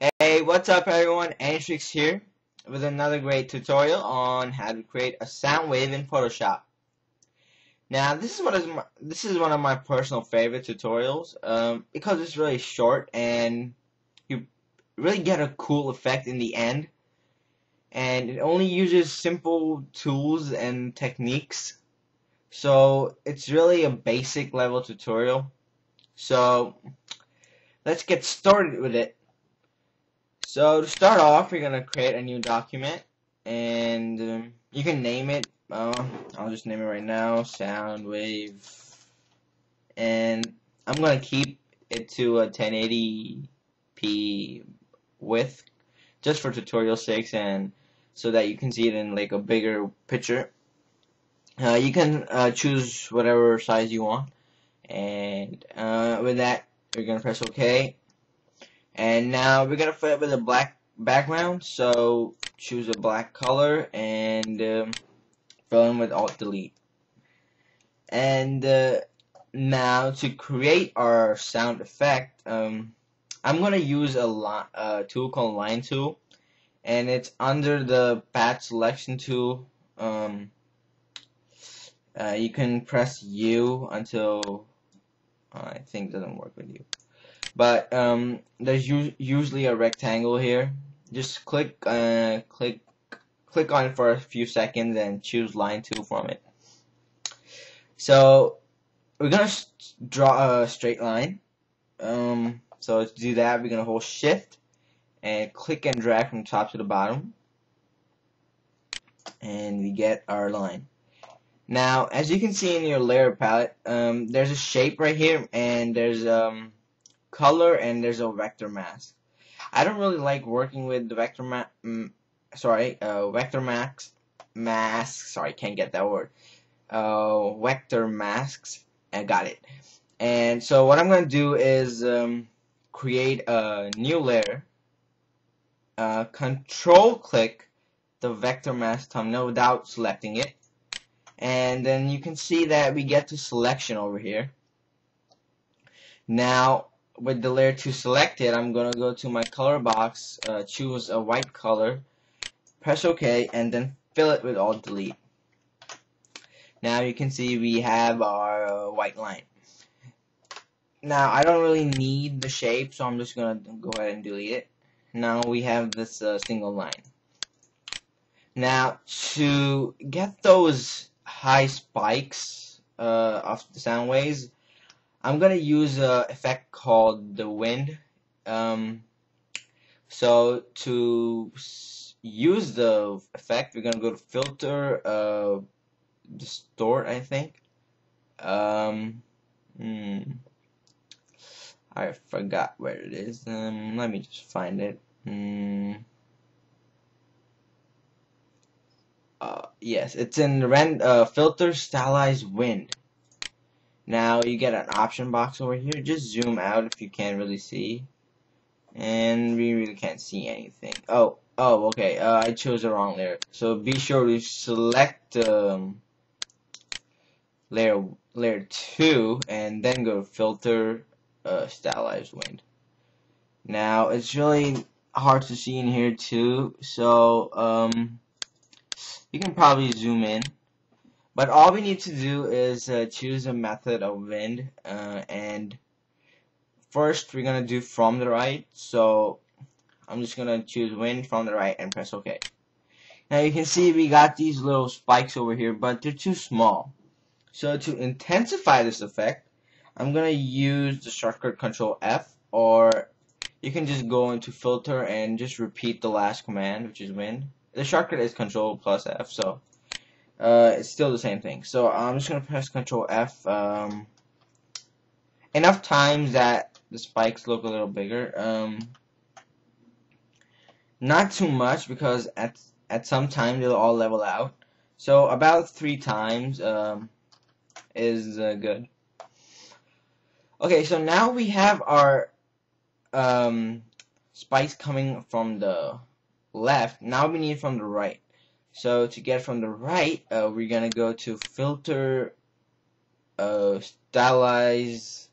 Hey, what's up everyone? Anitricks here with another great tutorial on how to create a sound wave in Photoshop. Now, this is my, this is one of my personal favorite tutorials um, because it's really short and you really get a cool effect in the end. And it only uses simple tools and techniques. So, it's really a basic level tutorial. So, let's get started with it. So to start off, we're gonna create a new document, and um, you can name it. Uh, I'll just name it right now, sound wave, and I'm gonna keep it to a 1080p width, just for tutorial sakes, and so that you can see it in like a bigger picture. Uh, you can uh, choose whatever size you want, and uh, with that, you're gonna press OK and now we're gonna fill it with a black background. So choose a black color and um, fill in with Alt Delete. And uh, now to create our sound effect, um, I'm gonna use a uh, tool called Line Tool, and it's under the Path Selection tool. Um, uh, you can press U until uh, I think it doesn't work with you but um, there's usually a rectangle here. Just click, uh, click, click on it for a few seconds and choose Line Tool from it. So we're gonna draw a straight line. Um, so to do that, we're gonna hold Shift and click and drag from top to the bottom, and we get our line. Now, as you can see in your layer palette, um, there's a shape right here, and there's um, color and there's a vector mask. I don't really like working with the vector ma mm, sorry, uh, vector max mask. Sorry, can't get that word. Uh, vector masks. I got it. And so what I'm gonna do is um, create a new layer. Uh, control click the vector mask thumbnail without selecting it. And then you can see that we get to selection over here. Now, with the layer 2 selected, I'm going to go to my color box, uh, choose a white color, press OK, and then fill it with Alt Delete. Now you can see we have our uh, white line. Now I don't really need the shape, so I'm just going to go ahead and delete it. Now we have this uh, single line. Now to get those high spikes uh, of the sound waves, I'm gonna use a effect called the wind. Um, so to use the effect, we're gonna go to filter, uh, distort, I think. Um, hmm, I forgot where it is. Um, let me just find it. Hmm. Uh, yes, it's in rend uh, filter stylize wind. Now you get an option box over here. Just zoom out if you can't really see. And we really can't see anything. Oh, oh, okay. Uh, I chose the wrong layer. So be sure to select um, layer layer two and then go to filter uh, stylized wind. Now it's really hard to see in here too. So um, you can probably zoom in. But all we need to do is uh, choose a method of wind uh, and first we're gonna do from the right. So I'm just gonna choose wind from the right and press OK now you can see we got these little spikes over here but they're too small. So to intensify this effect I'm gonna use the shortcut control F or you can just go into filter and just repeat the last command which is wind. The shortcut is control plus F so uh, it's still the same thing. So I'm just gonna press Control F um, enough times that the spikes look a little bigger. Um, not too much because at at some time they'll all level out. So about three times um, is uh, good. Okay, so now we have our um, spikes coming from the left. Now we need from the right. So to get from the right, uh, we're gonna go to filter, uh, stylize,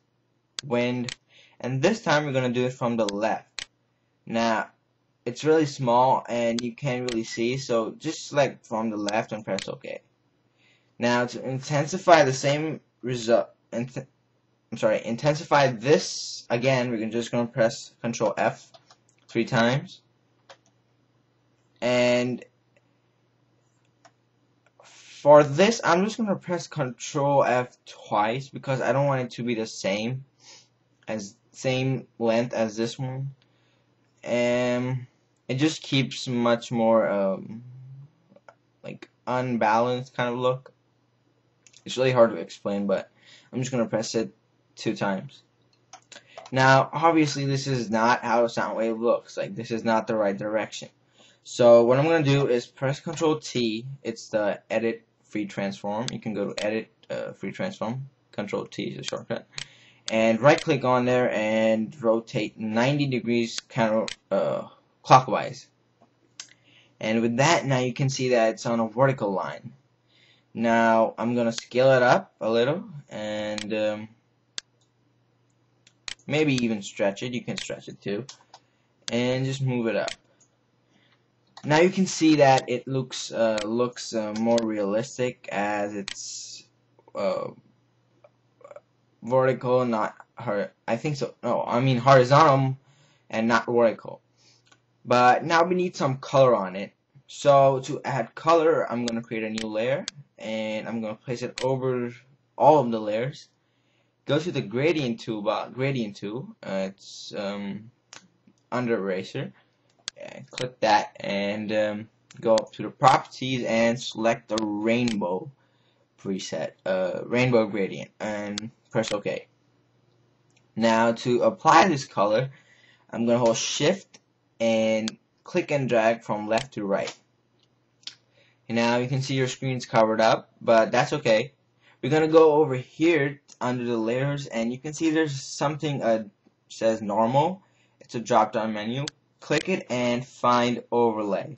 wind, and this time we're gonna do it from the left. Now, it's really small and you can't really see, so just select from the left and press OK. Now, to intensify the same result, I'm sorry, intensify this again, we're just to press Control F three times. And for this, I'm just going to press Control F twice because I don't want it to be the same as same length as this one. And it just keeps much more um, like unbalanced kind of look. It's really hard to explain, but I'm just going to press it two times. Now, obviously, this is not how a looks. Like, this is not the right direction. So, what I'm going to do is press Control T. It's the edit free transform. You can go to edit uh, free transform. Control T is a shortcut. And right click on there and rotate 90 degrees counter uh, clockwise. And with that, now you can see that it's on a vertical line. Now I'm gonna scale it up a little and um, maybe even stretch it. You can stretch it too, and just move it up. Now you can see that it looks uh, looks uh, more realistic as it's uh, vertical, not her. I think so. No, I mean horizontal and not vertical. But now we need some color on it. So to add color, I'm gonna create a new layer and I'm gonna place it over all of the layers. Go to the gradient tool, gradient tool. Uh, it's um, under eraser and click that and um, go up to the properties and select the rainbow preset, uh, rainbow gradient and press OK. Now to apply this color, I'm going to hold shift and click and drag from left to right. And now you can see your screen's covered up, but that's okay. We're going to go over here under the layers and you can see there's something uh, says normal. It's a drop down menu click it and find overlay.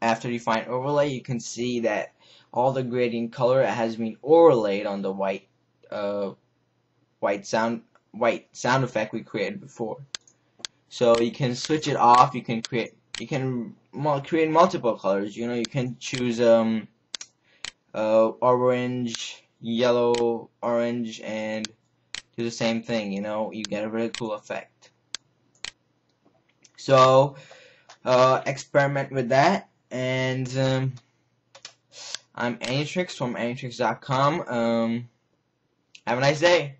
After you find overlay, you can see that all the gradient color has been overlaid on the white uh, white sound white sound effect we created before. So you can switch it off. You can create you can create multiple colors. You know you can choose um uh, orange, yellow, orange, and do the same thing. You know you get a really cool effect. So uh, experiment with that. And um, I'm Anitricks from Anitricks.com. Um, have a nice day.